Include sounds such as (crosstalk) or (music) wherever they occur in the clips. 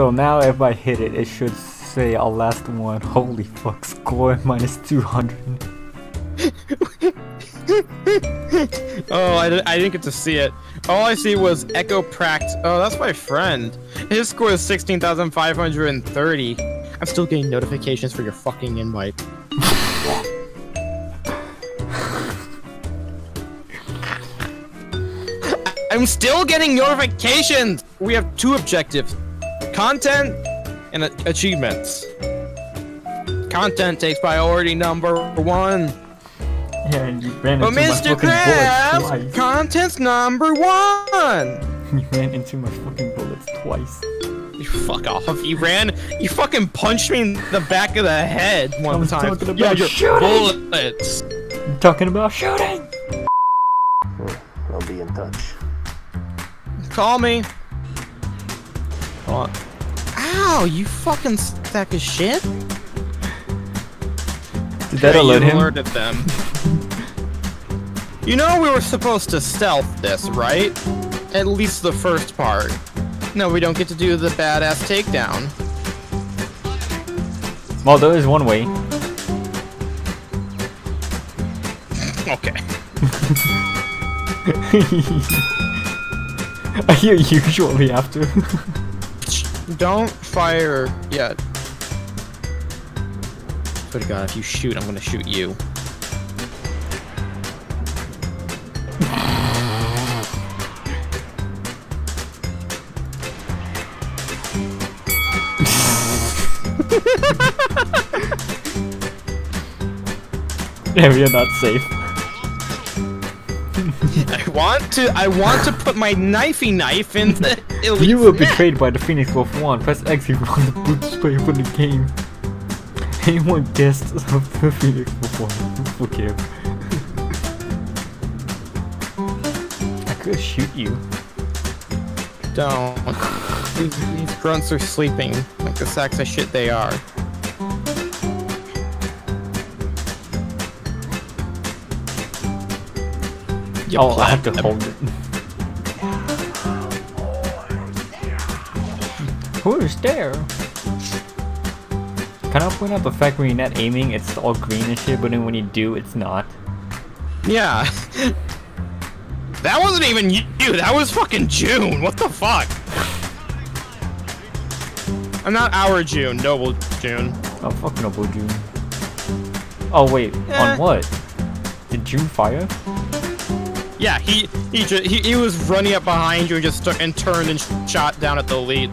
So now if I hit it, it should say our last one. (laughs) Holy fuck, score minus 200. (laughs) oh, I, di- I didn't get to see it. All I see was Echo Pract. Oh, that's my friend. His score is 16,530. I'm still getting notifications for your fucking invite. (laughs) I'm still getting notifications! We have two objectives. Content and achievements. Content takes priority number one. Yeah, and you ran But into my Mr. fucking bullets Krabs, twice. content's number one! (laughs) You ran into my fucking bullets twice. You fuck off. You ran, you fucking punched me in the back of the head one I was time. talking yeah, about your shooting. bullets. I'm talking about shooting! I'll be in touch. Call me. Hold on. Ow, you fucking stack of shit. Did that Yeah, alert you him? alerted them. you know we were supposed to stealth this, right? At least the first part. No, we don't get to do the badass takedown. Well, there is one way. Okay. I hear you shortly after. (laughs) Don't fire yet. Swear to God, if you shoot, I'm gonna shoot you. Area not safe. I want to. I want to put my knifey knife in the. (laughs) You were (laughs) betrayed by the Phoenix Wolf 1. Press X if you want the boot spray for the game. (laughs) Anyone guessed of the Phoenix Wolf 1? Fuck you. I could shoot you. Don't. these, these grunts are sleeping like the sacks of shit they are. You oh, I have to hold it. (laughs) Who is there? Can I point out the fact when you're not aiming, it's all green and shit, but then when you do, it's not? Yeah. (laughs) that wasn't even you. That was fucking Jun. What the fuck? I'm not our Jun. Noble Jun. Oh, fuck Noble Jun. Oh, wait, Eh. on what? Did Jun fire? Yeah, he he, ju- he he was running up behind you and just took and turned and sh- shot down at the lead.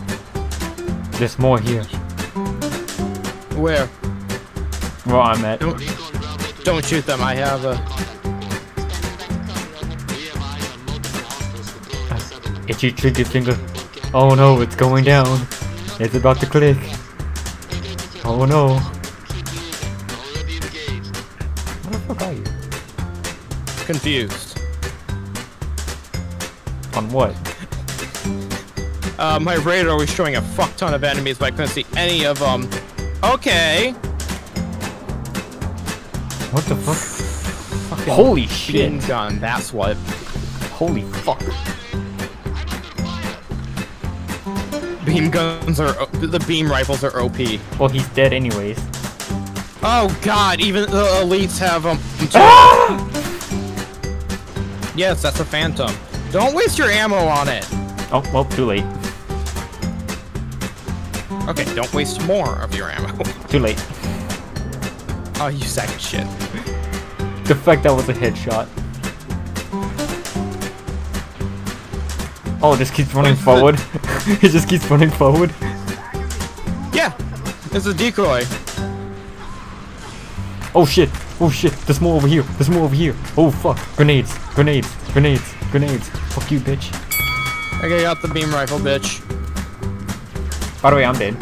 There's more here. Where? Where I'm at. Don't don't shoot them. I have a. Itchy trigger finger. Oh no, it's going down. It's about to click. Oh no. Where the fuck are you? confused. On what? Uh, my radar was showing a fuck ton of enemies, but I couldn't see any of them. Okay. What the fuck? Holy Beam shit. gun. That's what. Holy fuck. Beam guns are. The beam rifles are OP. Well, he's dead anyways. Oh god, even the elites have them. yes, that's a phantom. Don't waste your ammo on it. Oh, well, too late. Okay, don't waste more of your ammo. (laughs) Too late. oh, you sack of shit. The fact that was a headshot. Oh, it just keeps running the- (laughs) forward. (laughs) it just keeps running forward. Yeah, it's a decoy. Oh shit! Oh shit! There's more over here! There's more over here! Oh fuck! Grenades! Grenades! Grenades! Fuck you, bitch! Okay, got the beam rifle, bitch. By the way, I'm dead.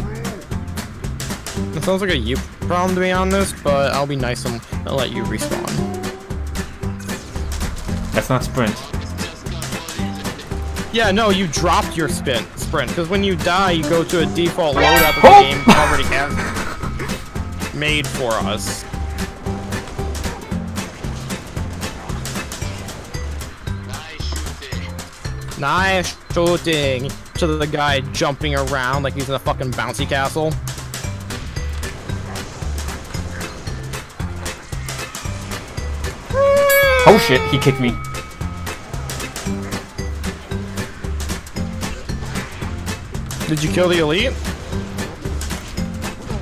It sounds like a you problem to be honest, but I'll be nice and I'll let you respawn. That's not sprint. Yeah, no, you dropped your spin sprint because when you die, you go to a default loadout that the Oh! game already has made for us. Nice shooting. to the guy jumping around like he's in a fucking bouncy castle. Oh shit, he kicked me. Did you kill the elite?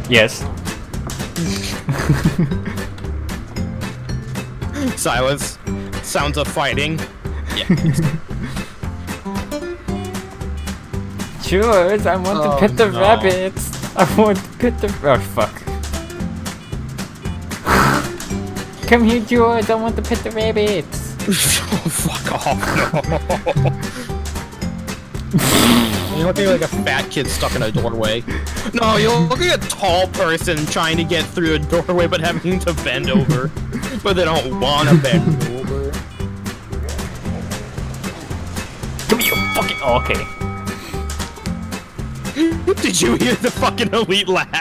Yes. (laughs) Silence. Sounds of fighting. (laughs) Sure, I want to Oh, pet the no. rabbits. I want to pet the. Oh fuck. Come here, George. I want to pet the rabbits. oh, (laughs) fuck off. (laughs) No. You're looking like a fat kid stuck in a doorway. No, you're looking at a tall person trying to get through a doorway but having to bend over. but they don't want to bend over. Come here, you fucking. Oh, okay. (laughs) Did you hear the fucking elite laugh? (laughs)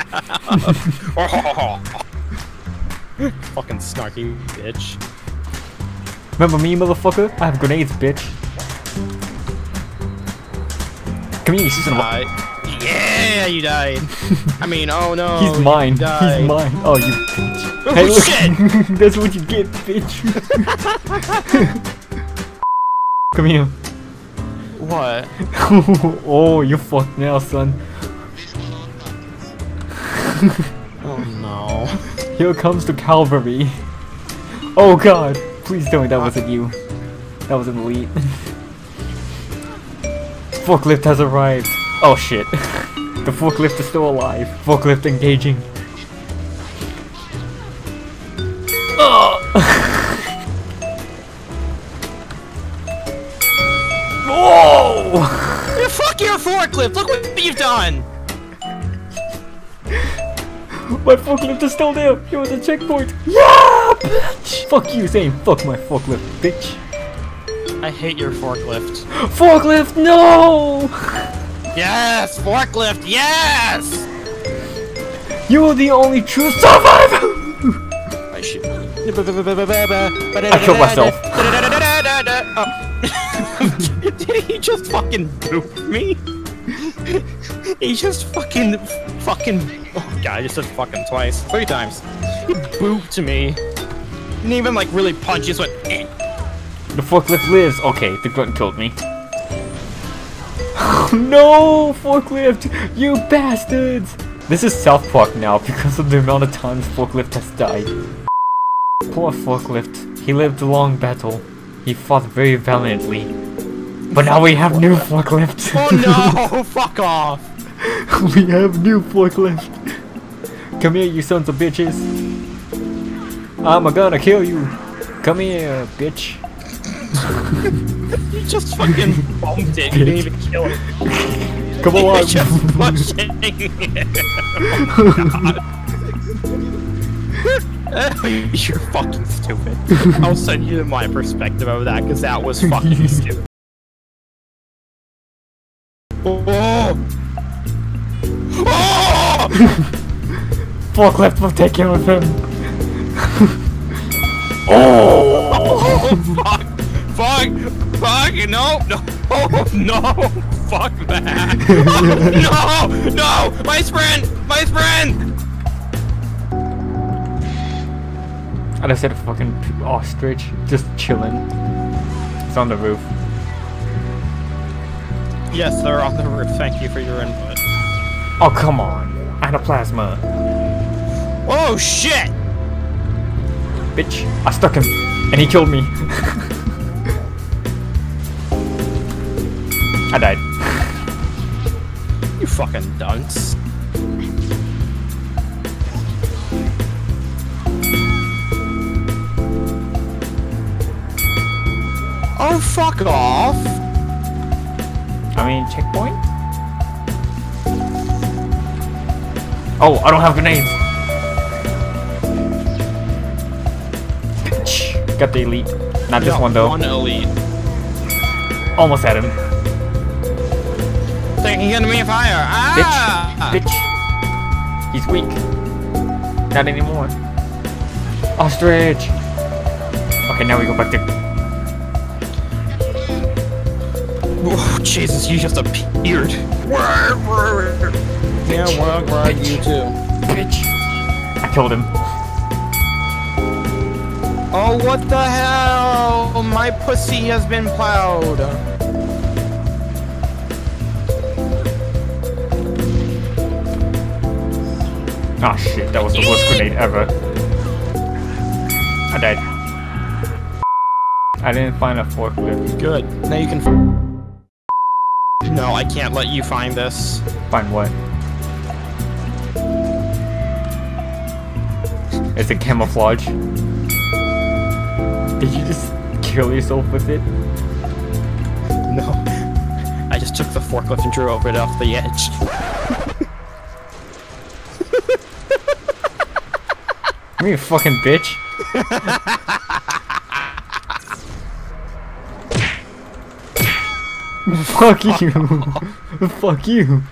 fucking snarky bitch. Remember me, motherfucker? I have grenades, bitch. Come here, you son of a- Uh, yeah, you died. I mean, oh no. (laughs) He's mine. He's mine. Oh, you bitch. Oh, Hey, shit! That's what you get, bitch. Come here. What? (laughs) oh, you fucked now, son. Oh no. Here comes the cavalry. Oh god. Please tell me that wasn't you. That was an elite. Forklift has arrived. Oh shit. (laughs) the forklift is still alive. Forklift engaging. Forklift! Look what you've done! My forklift is still there. You're at the checkpoint. Yeah, bitch. Fuck you saying fuck my forklift, bitch. I hate your forklift. Forklift, no! Yes! Forklift, yes! You're the only true survivor. I should. I killed myself. Oh. (laughs) Did he just fucking boop me? He just fucking, fucking. Oh god, I just said fucking twice, three times. He booped me. Didn't even like really punch. Just went. Eh. The forklift lives. Okay, the grunt killed me. (laughs) no, forklift! You bastards! This is South Park now because of the amount of times forklift has died. Poor forklift. He lived a long battle. He fought very valiantly. But now we have new forklift. Oh no! (laughs) Fuck off! (laughs) we have new forklift. Come here, you sons of bitches. I'm gonna kill you. Come here, bitch. (laughs) You just fucking bombed it. You didn't even kill it. (laughs) Come You're on. just pushing it. You're fucking stupid. I'll send you my perspective of that because that was fucking stupid. Oh! (laughs) Forklift will take care of him. oh! (laughs) Oh, fuck! Fuck! Fuck! No! No! Oh, (laughs) no! Fuck that! Oh, no! No! My friend! My friend! I just said a fucking ostrich just chilling. It's on the roof. Yes, they're on the roof. Thank you for your input. Oh come on, Anaplasma, Oh shit! bitch! I stuck him, and he killed me. (laughs) I died. You fucking dunce. Oh, fuck off! I mean, checkpoint. Oh, I don't have grenades. Bitch! Got the elite. Not this one though. One elite. Almost had him. Taking enemy fire. Ah! Bitch. He's weak. Not anymore. Ostrich. Okay, now we go back to. Oh, Jesus, you just appeared. Yeah, well, right, you too. Bitch. I killed him. Oh, what the hell? My pussy has been plowed. Ah shit, that was the worst grenade ever. I died. I didn't find a forklift. Good. Now you can. No, I can't let you find this. Find what? Is it camouflage? Did you just kill yourself with it? No. I just took the forklift and drove it off the edge. You fucking bitch. Fuck you. Fuck you.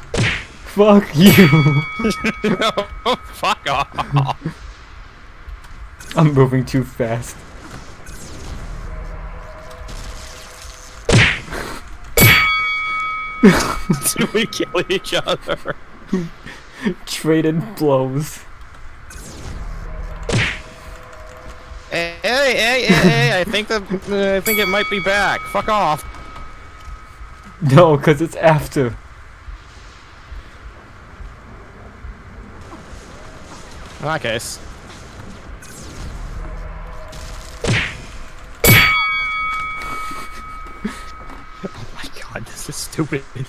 Fuck you. (laughs) Fuck off. I'm moving too fast. (laughs) Do we kill each other? Traded blows. Hey, hey, hey, hey, hey, I think the, uh, I think it might be back. Fuck off. No, cause it's after. In that case. This is stupid. (laughs)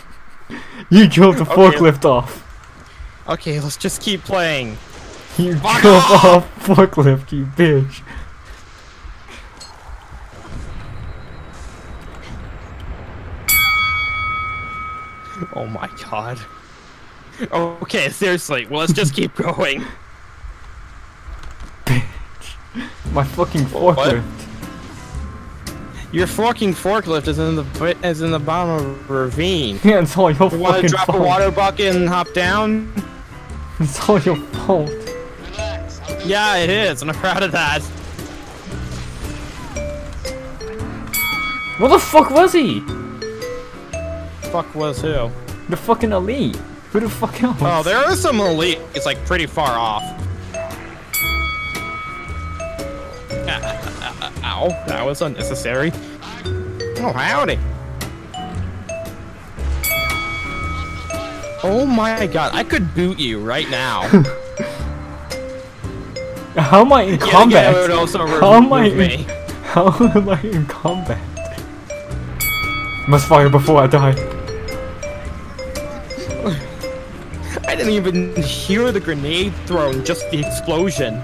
You drove the Okay. forklift off. Okay, let's just keep playing. You Fuck drove off! off forklift, you bitch. Oh my god. Okay, seriously, well, let's just keep (laughs) going. Bitch. My fucking What? Your fucking forklift is in the is in the bottom of a ravine. Yeah, (laughs) it's all your You want to drop fault. a water bucket and hop down? It's all your fault. Yeah, it is, and I'm proud of that. What the fuck was he? Fuck was who? The fucking elite. Who the fuck else? Oh, there is some elite. It's like pretty far off. Ow, that was unnecessary. Oh, howdy. Oh my god, I could boot you right now. (laughs) How am I in combat? would also (laughs) How am I in. (laughs) How am I in combat? Must fire before I die. I didn't even hear the grenade thrown, just the explosion.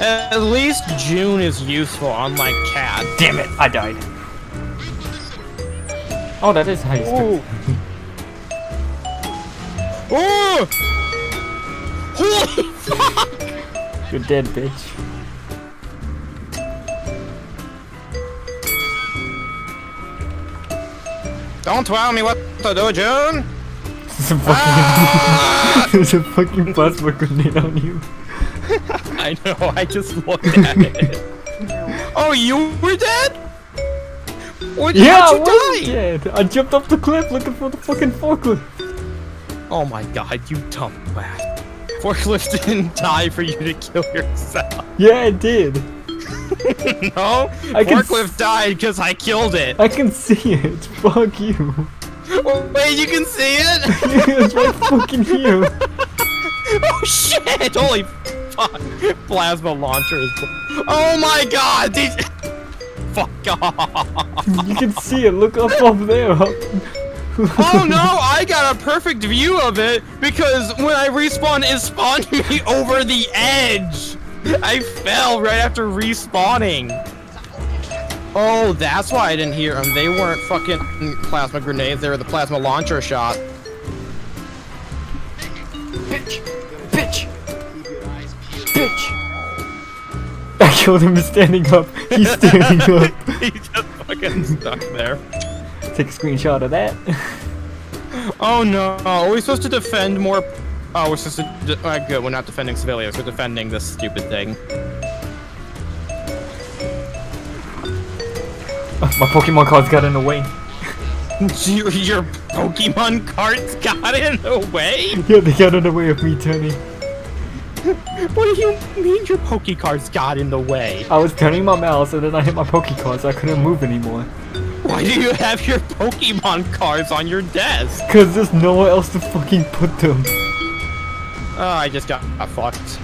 At least Jun is useful, unlike Kat. Damn it, I died. Oh, that is how you Ooh. spit. Oh! Holy (laughs) fuck! You're dead, bitch. Don't tell me what to do, Jun! There's a fucking, (laughs) Ah! there's a fucking plasma grenade on you. (laughs) I know, I just looked at it. (laughs) Oh, you were dead? What, Yeah, I you was die? dead. I jumped off the cliff looking for the fucking forklift. Oh my god, you dumb brat. Forklift didn't die for you to kill yourself. Yeah, it did. (laughs) No, I can Forklift s- died because I killed it. I can see it. (laughs) Fuck you. Oh, wait, you can see it? it's right fucking here. oh shit! Holy fuck! Plasma launcher is. Oh my god! These. Fuck off! You can see it. Look up up there. (laughs) (laughs) Oh no! I got a perfect view of it because when I respawn, it spawned (laughs) me over the edge. I fell right after respawning. Oh, that's why I didn't hear them. They weren't fucking plasma grenades. They were the plasma launcher shot. Bitch! Bitch! Bitch! I killed him standing up. He's (laughs) standing up. He's just fucking stuck there. Take a screenshot of that. Oh no! Are we supposed to defend more? Oh, we're supposed to. Uh, good. We're not defending civilians. We're defending this stupid thing. My Pokemon cards got in the way. (laughs) Your, your Pokemon cards got in the way? Yeah, they got in the way of me turning. (laughs) What do you mean your Poke cards got in the way? I was turning my mouse and then I hit my Pokecard so I couldn't move anymore. Why do you have your Pokemon cards on your desk? Cause there's nowhere else to fucking put them. Oh, I just got, got fucked.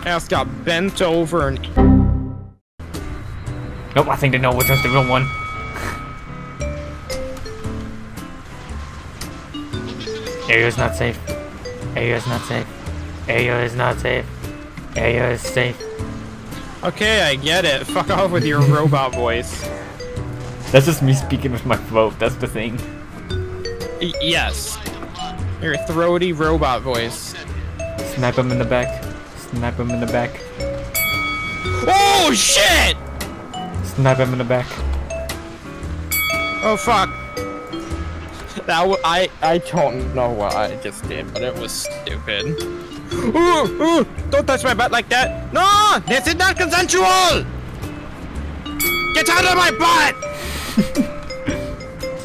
I just got bent over and Nope, I think they know which one's the real one. Area's not safe. Area's not safe. Area is not safe. Area is safe. Okay, I get it. Fuck off with your robot voice. That's just me speaking with my throat, that's the thing. Y- yes. Your throaty robot voice. Snipe him in the back. Snipe him in the back. Oh shit! Snipe him in the back. Oh fuck. That w I I don't know what I just did, but it was stupid. Ooh, ooh, don't touch my butt like that. No, this is not consensual. Get out of my butt.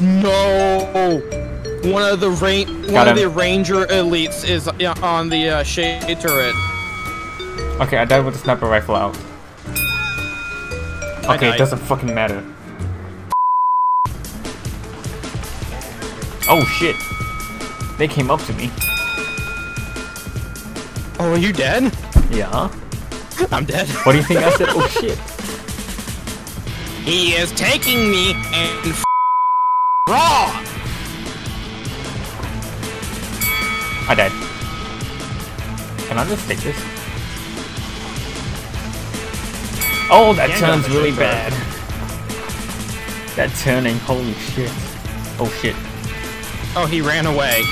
(laughs) no. One of the rain, one of the ranger elites is uh, on the uh, shade turret. Okay, I died with the sniper rifle out. Okay, it doesn't fucking matter. Oh shit. They came up to me. Oh, are you dead? Yeah? I'm dead. What do you think I said? Oh shit. He is taking me and f- raw. I died. Can I just take this? Oh, that turns really bad. That turning, holy shit. Oh shit. Oh, he ran away.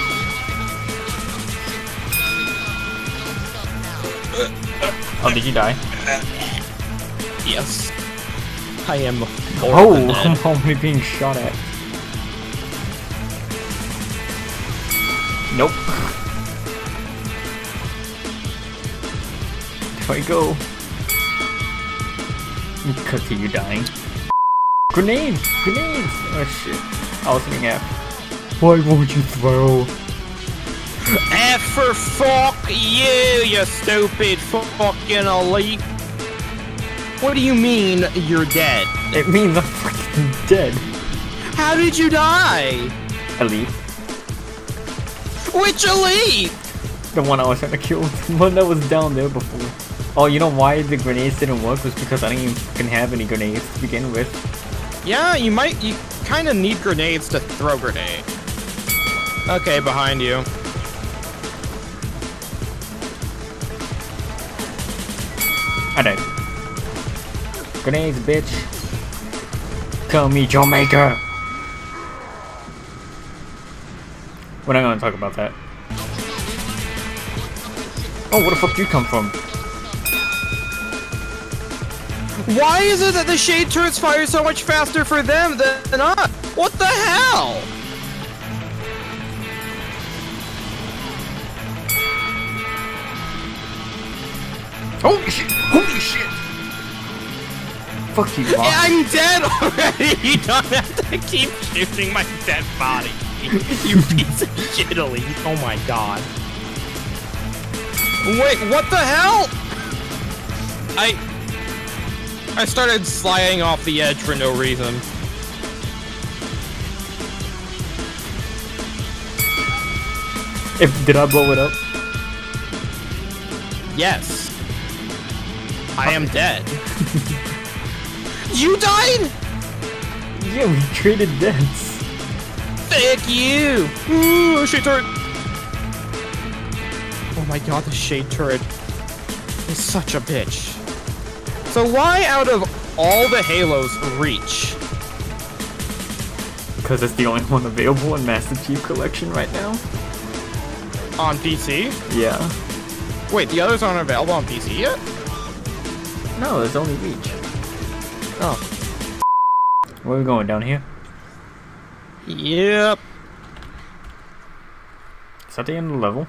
Oh, did you die? Yes. I am more Oh, I'm (laughs) only being shot at. Nope. There I go. To you dying. Grenades! Grenades! Oh shit. I was thinking F. Why won't you throw? F for fuck you, you stupid fucking elite. What do you mean you're dead? It means I'm fucking dead. How did you die? Elite. Which elite? The one I was trying to kill. The (laughs) one that was down there before. Oh, you know why the grenades didn't work? Was because I didn't even fucking have any grenades to begin with. Yeah, you might. You kind of need grenades to throw grenade. Okay, behind you. I died. Grenades, bitch. Come meet your maker. We're not gonna talk about that. Oh, where the fuck do you come from? Why is it that the shade turrets fire so much faster for them than than us? What the hell? Holy shit! Holy shit! Fuck you, boss. I'm dead already. (laughs) You don't have to keep shooting my dead body. (laughs) You piece of shit, elite. Oh my god. Wait, what the hell? I I started sliding off the edge for no reason. If did I blow it up? Yes. I am dead. you died? Yeah, we traded deaths. Fuck you! Ooh, shade turret! Oh my god, the shade turret is such a bitch. So why out of all the Halos reach? Because it's the only one available in Master Chief Collection right now. On PC? Yeah. Wait, the others aren't available on PC yet? No, there's only Reach. Oh. Where are we going? Down here? Yep. Is that the end of the level?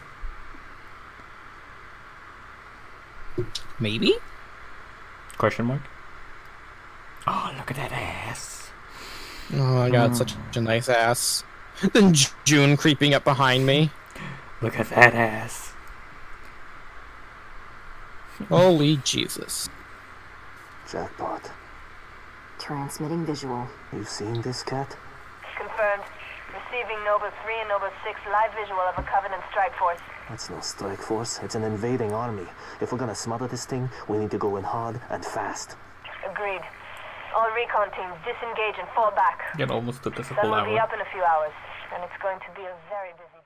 Maybe? Question mark? Oh, look at that ass. Oh, I got hmm. such a nice ass. (laughs) Then Jun creeping up behind me. Look at that ass. Holy Jesus. Jackpot. Transmitting visual. You've seen this Kat? Confirmed. Receiving Nova 3 and Nova 6 live visual of a Covenant strike force. That's no strike force. It's an invading army. If we're gonna smother this thing, we need to go in hard and fast. Agreed. All recon teams disengage and fall back. It almost took us a Sun whole will be up in a few hours, and it's going to be a very busy